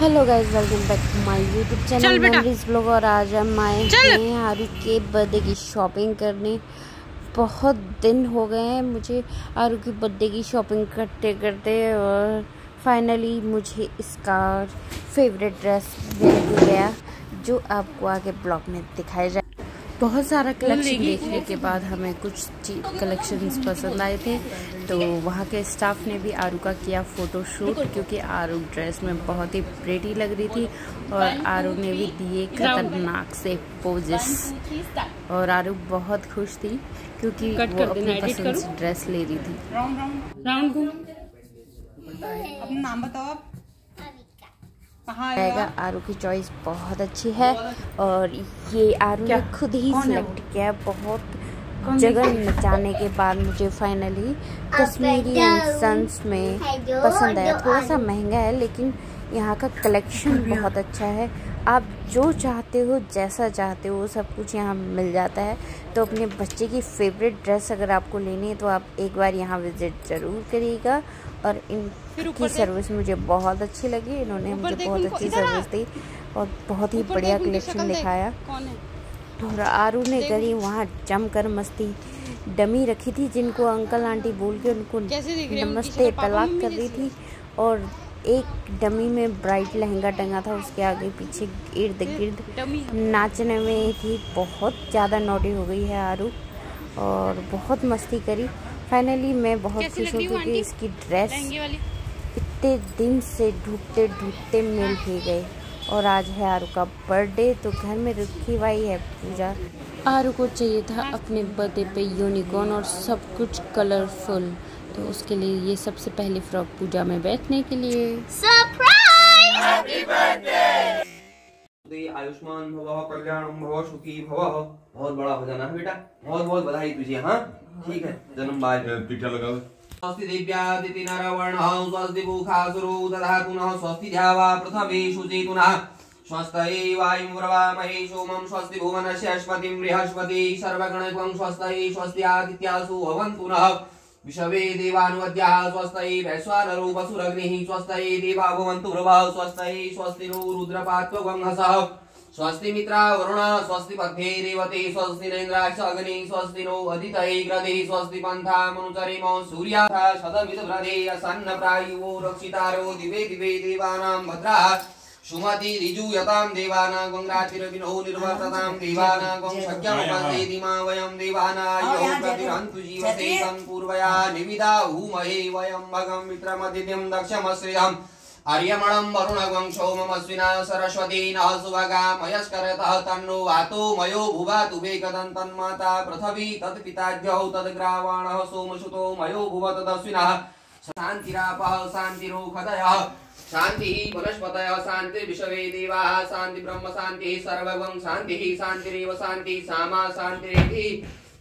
Hello guys welcome back to my YouTube channel memories blog और आज हम आए हैं आरू के बर्थडे की शॉपिंग करने। बहुत दिन हो गए हैं मुझे आरू की बर्थडे की शॉपिंग करते करते और फाइनली मुझे इसका फेवरेट ड्रेस मिल गया जो आपको आगे ब्लॉग में दिखाया जाए। बहुत सारा कलेक्शन देखने के बाद हमें कुछ कलेक्शंस पसंद आए थे तो वहाँ के स्टाफ ने भी आरू का किया फ़ोटो शूट क्योंकि आरू ड्रेस में बहुत ही प्रेटी लग रही थी और आरू ने भी दिए खतरनाक से पोजेस और आरू बहुत खुश थी क्योंकि वो अपनी पसंद ड्रेस ले रही थी। राउंड अपना नाम बताओ आप। आएगा आरू की चॉइस बहुत अच्छी है। और ये आरू ने खुद ही सिलेक्ट किया बहुत जगह मचाने के बाद मुझे फाइनली कश्मीरी एंड सन्स में पसंद आया। थोड़ा सा महँगा है लेकिन यहाँ का कलेक्शन बहुत अच्छा है। आप जो चाहते हो जैसा चाहते हो सब कुछ यहाँ मिल जाता है। तो अपने बच्चे की फेवरेट ड्रेस अगर आपको लेनी है तो आप एक बार यहाँ विज़िट ज़रूर करिएगा। और इनकी सर्विस मुझे बहुत अच्छी लगी। इन्होंने मुझे बहुत अच्छी सर्विस दी और बहुत ही बढ़िया कलेक्शन दिखाया। और आरू ने करी वहाँ जम कर मस्ती। डमी रखी थी जिनको अंकल आंटी बोल के उनको नमस्ते तलाक कर रही थी। और एक डमी में ब्राइट लहंगा टंगा था उसके आगे पीछे इर्द गिर्द नाचने में ही बहुत ज़्यादा नोटी हो गई है आरू और बहुत मस्ती करी। फाइनली मैं बहुत खुश हूँ क्योंकि इसकी ड्रेस इतने दिन से ढूंढते ढूंढते मिल ही गए और आज है आरू का बर्थडे तो घर में रुकी हुई है पूजा। आरू को चाहिए था अपने बर्थडे पे यूनिकॉर्न और सब कुछ कलरफुल तो उसके लिए ये सबसे पहले फ्रॉक पूजा में बैठने के लिए। आयुष्मान भव कल्याण भव सुखी भव। बहुत बड़ा हो जाना है बेटा। बहुत बहुत बधाई तुझे हाँ? ठीक है जन्म बाद पिठा लगाओ। स्वस्ति दिव्यादिति नरवर्णः स्वस्ति मुखासुरो दधातु नः स्वस्ति ध्यावा पृथ्वी शुचितुनः स्वस्तये वायुमुर्वामहे सोमं स्वस्ति भुवनस्य अस्पतिं बृहस्पति सर्वगणकं स्वस्तये स्वस्ति आदित्यासु भवन्तु नः विषवे देवानुवद्याः स्वस्तये वैश्वानरो वसुरग्निः स्वस्तये देवा भवन्तु प्रभः स्वस्तये स्वस्ति नो रुद्रपात्वगंहसः स्वस्ति मित्रा वरुण स्वस्ति पद्मे रेवते स्वस्ति नेन्द्राक्ष अग्नि स्वस्ति नो अदितये ग्रदे स्वस्ति पन्था मनुचरिम सूर्याः शतमिद व्रदे असन्न प्रायुवो रक्षितारो दिवे दिवे देवानां भद्राः। सुमति ऋजुयतां देवानां गङ्गातिरविनो निर्वर्ततां देवानां गं शक्यमुपसेति मा वयं देवानायो प्रतिरन्तु जीवसे तं पूर्वया निविदा हूमहे वयं भगं मित्रमतिथिं दक्षमश्रियम्। आर्यमणं वरुणगं सोममश्विना सरस्वती नः सुभगा मयस्करतः तन्नो वातो मयो भुवातु वेकदं तन्माता पृथ्वी तत्पिताद्यौ तद्ग्रावाणः सोमसुतो मयो भुव तदश्विनः शान्तिरापः शान्तिरोखदयः। शान्तिः वनस्पतयः शान्तिर्विश्वे देवाः शान्ति ब्रह्म शान्तिः सर्वगं शान्तिः शान्तिरेव शान्तिः सामा शान्तिरेति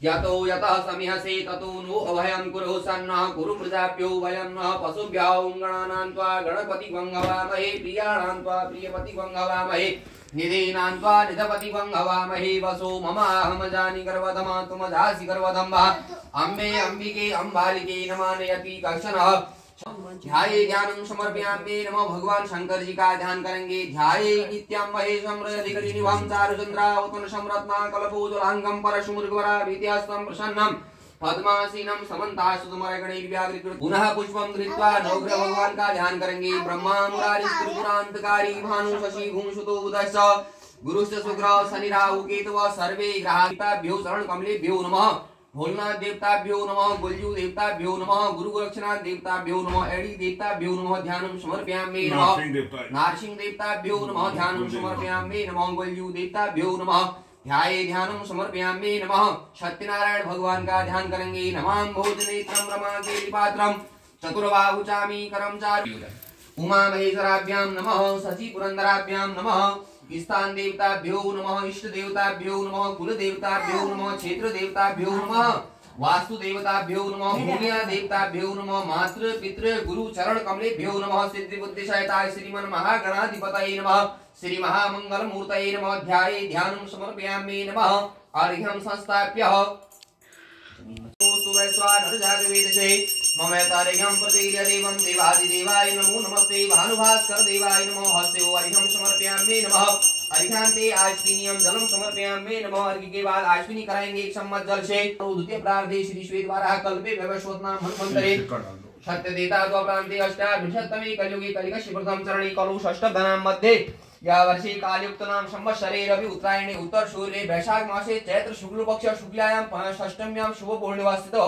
यतो यतः समिहसे, ततो नो अभयं कुरु सन्नः कुरु प्रजाप्यो वयं नः पशुभ्यः गणानां त्वा गणपति वंगवामहे प्रियाणां त्वा प्रियपति गङ्गवामहे निधीनां त्वा निधपति गङ्गवामहे वसो ममाहं जानि गर्वधमा तुमधासि गर्वधम्बः अम्बे, अम्बिके, अम्बालिके नमानयति कक्षणः ध्याये ध्यानं समर्पयामि नमो भगवान शंकर जी का ध्यान करेंगे। ध्याये नित्यं महेशं हृदिकरि निभं चारुचन्द्रावतन समरत्ना कल्पोज्वलाङ्गं परशुमृगवरा भीत्यास्तं प्रसन्नं। पद्मासीनं समन्तास्तुतमरगणैर्व्याघ्रीकृत पुनः पुष्पं धृत्वा नवग्रह भगवान का ध्यान करेंगे। ब्रह्मा मुरारी त्रिपुरान्तकारी भानु शशि भूमसुतो बुधश्च गुरुश्च शुक्र शनि राहु केतव सर्वे ग्रहाभ्यो शरण कमलेभ्यो नमः। भोलनाथ देवताभ्यो नमः गुल्जू देवताभ्यो नमः गुरु गोरक्षनाथ देवताभ्यो नमः एडी देवताभ्यो नमः ध्यानं समर्पयामि नमः। नारसिंह देवताभ्यो नमः ध्यानं समर्पयामि नमः गुल्जू देवताभ्यो नमः। ध्याये ध्यानं समर्पयामि नमः। सत्यनारायण भगवान का ध्यान करेंगे नमाम भोजनेत्रम रमा पात्रम चतुर्बाहुचामी करम चारु उमा महेश्वराभ्यां नमः शशि पुरंदराभ्यां नमः। स्थान देवताभ्यो नमः इष्ट देवताभ्यो नमः कुल देवताभ्यो नमः क्षेत्र देवताभ्यो नमः वास्तु देवताभ्यो नमः भूमिया देवताभ्यो नमः मातृ पितृ गुरु चरण कमलेभ्यो नमः सिद्धि बुद्धि सहिताय श्रीमन महागणाधिपतये नमः, श्री महामंगल मूर्तये नमः, ध्याये ध्यानं समर्पयामि नमः अर्घ्यं संस्थाप्य। वैश्वानरजागवेदसे मम तारयं प्रतिक्रिया देवं देवादिदेवाय नमो नमस्ते भानुभास्कर देवाय नमो हस्ते अर्घ्यं समर्पयामि नमः। अर्घ्यान्ते आश्विनीयं जलम समर्पयामि नमः। अर्घ्य के बाद आश्विनी कराएँगे एक चम्मच जल से। द्वितीय प्रार्थे श्री श्वेत वाराह कल्पे वैवस्वतनाम द्वप्रान्ते अष्टाविंशत्तमे कलियुगे कलिकस्य प्रथम चरणे कलु षष्ठधनां मध्ये। या वर्षे संवत्सरे रवि उत्तरायणे उत्तर सूर्ये वैशाख मासे चैत्र शुक्ल पक्ष शुक्लायां षष्टम्यां शुभ पूर्णिमा स्थितो।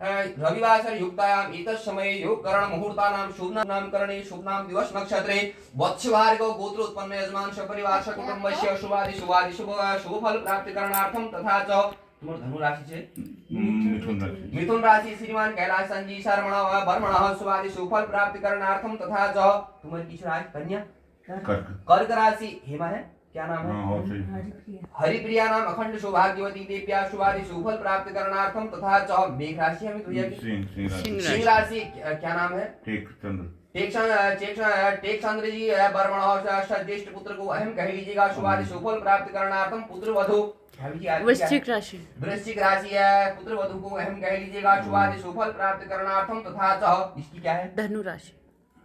रविवासर युक्तायाम एतत् समये योग करण मुहूर्तानाम शुभ नामकरणे शुभ नाम दिवस नक्षत्रे वत्सवार्ग गोत्र उत्पन्न यजमान सपरिवार कुटुंबस्य शुभादि शुभादि शुभ शुभ फल प्राप्ति करणार्थम तथा च धनु राशि छे मिथुन राशि श्रीमान कैलाश संजी शर्मण बर्मण शुभादि शुभ फल प्राप्ति करणार्थम तथा च तुम्हारी किस राशि? कन्या? कर्क राशि। हेमा है? क्या नाम है? हाँ और हरिप्रिया। नाम अखंड सौभाग्यवती देव्या शुभादि सुफल प्राप्त करणार्थम तथा च मेघ राशि हमें तो यह सिंह सिंह राशि। क्या नाम है? टेक चंद्र। जी बर्मण ज्येष्ठ पुत्र को अहम कह लीजिएगा शुभादि सुफल प्राप्त करणार्थम पुत्र वधु। है? वृश्चिक राशि। वृश्चिक राशि है पुत्र वधु को अहम कह लीजिएगा शुभादि सुफल प्राप्त करणार्थम तथा च इसकी क्या है? धनु राशि।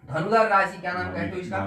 धनुधर राशि क्या नाम कहते हो इसका?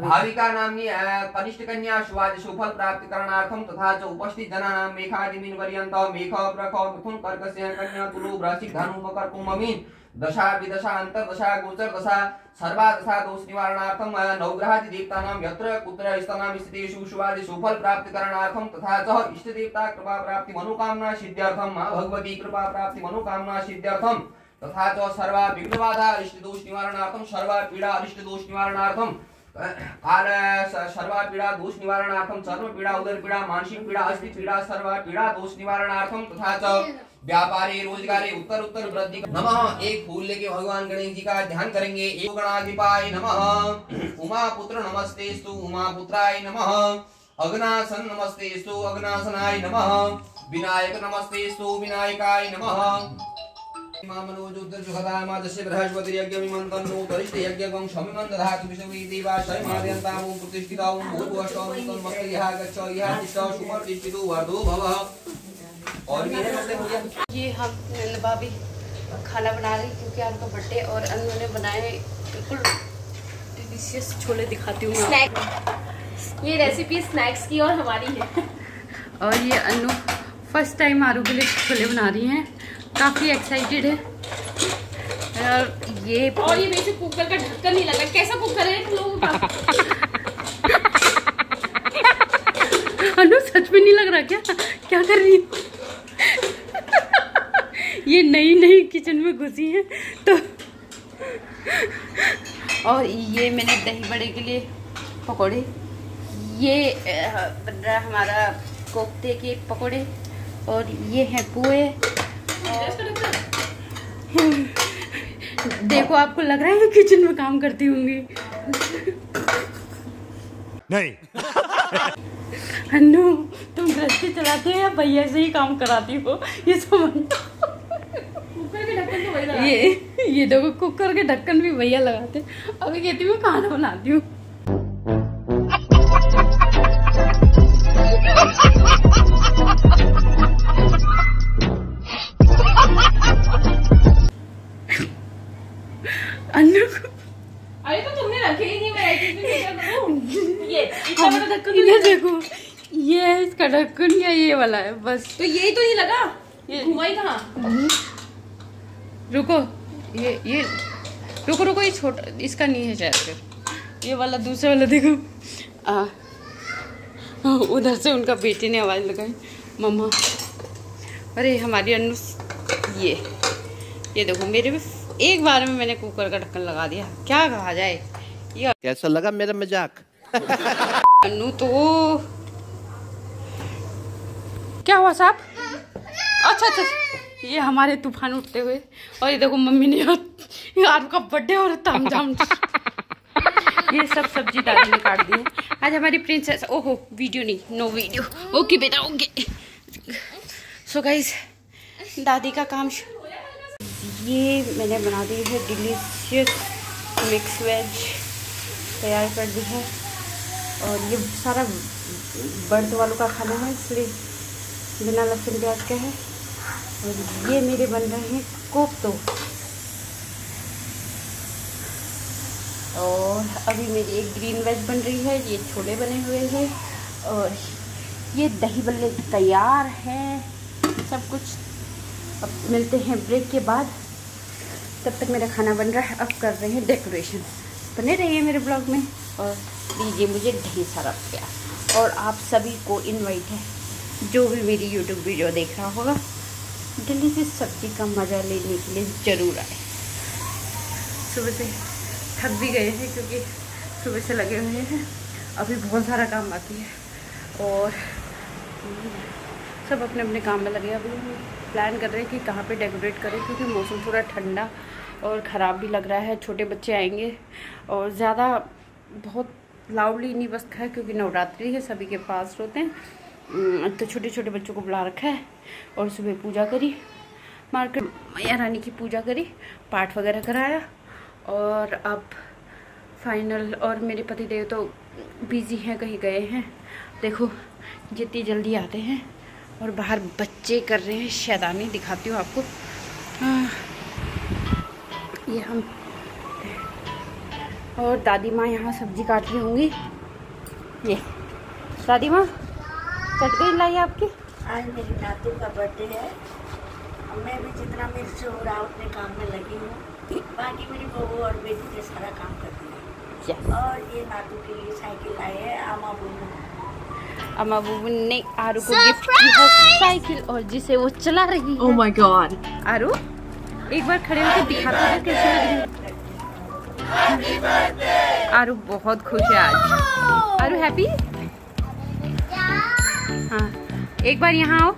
भाविका नाम्नी कनिष्ठ कन्या शुभादि सुफल प्राप्ति करणार्थम तथा च उपस्थित जनानां मेघादिमीन पर्यन्त मेघ प्रख मिथुन कर्कस्य कन्या तुलु वृश्चिक धनु मकर कुंभमीन दशा विदशा अंतर्दशा गोचर दशा सर्वा दशा दोष निवारणार्थम नवग्रहादि देवतानां यत्र कुत्र स्थानां स्थितेषु शुभादि सुफल प्राप्ति करणार्थम तथा च इष्ट देवता कृपा प्राप्ति मनोकामना सिद्ध्यर्थम भगवती कृपा प्राप्ति मनोकामना सिद्ध्यर्थम तथा च सर्वा विघ्नबाधा अरिष्ट दोष निवारणार्थम सर्वा पीड़ा अरिष्ट दोष निवारणार्थम काल स- सर्वा पीड़ा दोष निवारणार्थम चर्म पीड़ा, उदर पीड़ा, मानसिक पीड़ा, अस्थि पीड़ा, सर्वा पीड़ा दोष निवारणार्थम तथा च व्यापारे, रोजगारे, उत्तर उत्तर वृद्धि। नमः। एक फूल लेके भगवान गणेश जी का ध्यान करेंगे। एक गणाधिपाय नमः। उमा पुत्र नमस्तेस्तु। उमा पुत्राय नमः। अग्नासन नमस्तेस्तु। अग्नासनाय नमः। विनायक नमस्तेस्तु। विनायकाय नमः। और ये हम नंद भाभी खाना बना रही क्योंकि आपका बर्थडे और अनु ने बनाए बिल्कुल डिलीशियस छोले दिखाती हूँ ये रेसिपी स्नैक्स की और हमारी है। और ये अनु फ़र्स्ट टाइम आरू के लिए छोले बना रही हैं। काफ़ी एक्साइटेड है। और ये और ये वैसे कुकर का ढक्कन नहीं लगा कैसा कुकर है? तुम लोगों का अनु सच में नहीं लग रहा क्या? क्या कर रही ये नई नई किचन में घुसी है तो और ये मैंने दही बड़े के लिए पकोड़े। ये बन रहा हमारा कोफ्ते के पकोड़े और ये है पुए। देखो आपको लग रहा है कि किचन में काम करती होंगी। नहीं। अन्नू तुम गृहस्थी चलाते हो या भैया से ही काम कराती हो? ये समझ कुकर के ढक्कन तो ये ये देखो कुकर के ढक्कन भी भैया लगाते हैं। अभी कहती हूँ खाना बनाती हूँ। या ये वाला है बस। तो यही तो नहीं लगा? ये- घुमा ही कहाँ रुको ये ये रुको रुको ये छोटा इसका नहीं है शायद फिर। ये वाला दूसरा वाला देखो। आ, उधर से उनका बेटे ने आवाज़ लगाई मम्मा अरे हमारी अन्नू ये ये देखो मेरे भी एक बार में मैंने कुकर का ढक्कन लगा दिया। क्या कहा जाए? ये कैसा लगा मेरा मज़ाक? अन्नू तो क्या हुआ साहब? अच्छा अच्छा। ये हमारे तूफ़ान उठते हुए। और ये देखो मम्मी ने आपका बर्थडे और तामझाम ये सब सब्ज़ी दादी ने काट दी है। आज हमारी प्रिंसेस ओहो वीडियो नहीं नो वीडियो ओके बेटा ओके। सो गाइस दादी का काम ये मैंने बना दी है डिलीशियस मिक्स वेज तैयार कर दी है। और ये सारा बर्द वालों का खाना है इसलिए बिना लहसुन प्याज का है। और ये मेरे बन रहे हैं कोफ्तो। और अभी मेरी एक ग्रीन वेज बन रही है, ये छोले बने हुए हैं। और ये दही बल्ले तैयार हैं। सब कुछ। अब मिलते हैं ब्रेक के बाद। तब तक मेरा खाना बन रहा है। अब कर रहे हैं डेकोरेशन। बने रहिए मेरे ब्लॉग में। और दीजिए मुझे ढेर सारा प्यार। और आप सभी को इनवाइट है। जो भी मेरी यूट्यूब वीडियो देख रहा होगा, दिल्ली से सब्ज़ी का मज़ा लेने के लिए ज़रूर आए। सुबह से थक भी गए हैं क्योंकि सुबह से लगे हुए हैं। अभी बहुत सारा काम बाकी है और सब अपने अपने काम में लगे अभी हम प्लान कर रहे हैं कि कहाँ पे डेकोरेट करें क्योंकि मौसम थोड़ा ठंडा और ख़राब भी लग रहा है। छोटे बच्चे आएँगे और ज़्यादा बहुत लाउडली नहीं बस है क्योंकि नवरात्रि है, सभी के पास होते हैं। तो छोटे छोटे बच्चों को बुला रखा है और सुबह पूजा करी मार्केट मैया रानी की पूजा करी पाठ वगैरह कराया और अब फाइनल और मेरे पति देव तो बिज़ी हैं कहीं गए हैं। देखो जितनी जल्दी आते हैं और बाहर बच्चे कर रहे हैं शैतानी दिखाती हूँ आपको। आ, ये हम और दादी माँ यहाँ सब्ज़ी काट रही होंगी। ये दादी माँ? कट गई लाई आपकी? आज मेरी नातू का बर्थडे है। और मैं भी जितना मेरे से हो रहा उतने काम में लगी हूँ। बाकी मेरी बहू और बेटी ने सारा काम कर दिया Yes. और ये नातू के लिए साइकिल लाए हैं आमा बोलू अम्मा बुबू ने आरू को गिफ्ट की है साइकिल और जिसे वो चला रही है। Oh my god. आरू एक बार खड़े होकर दिखाते हैं कैसे लग रही है। आरू बहुत खुश है आज। आरू हैप्पी हाँ एक बार यहाँ आओ।